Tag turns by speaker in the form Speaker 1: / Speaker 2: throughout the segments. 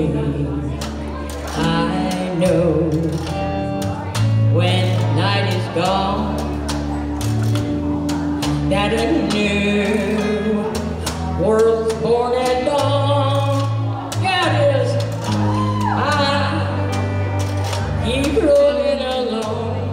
Speaker 1: I know when night is gone that a new world's born at dawn. Yeah, it is. I keep rolling along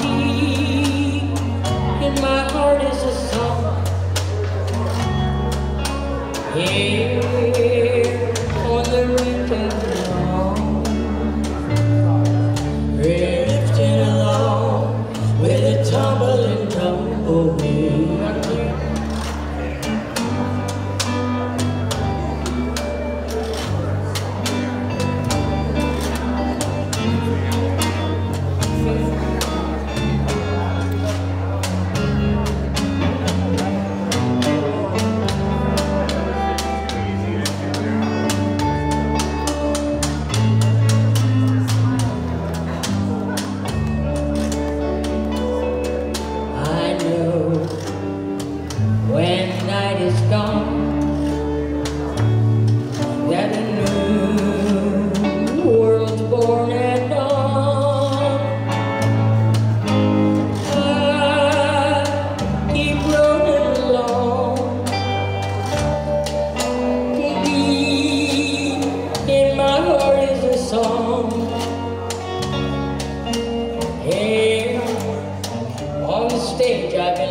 Speaker 1: deep in my heart is a song. Yeah. When night is gone, that a new world's born and born, I keep rolling along, deep in my heart is a song. Hey, on the stage I've been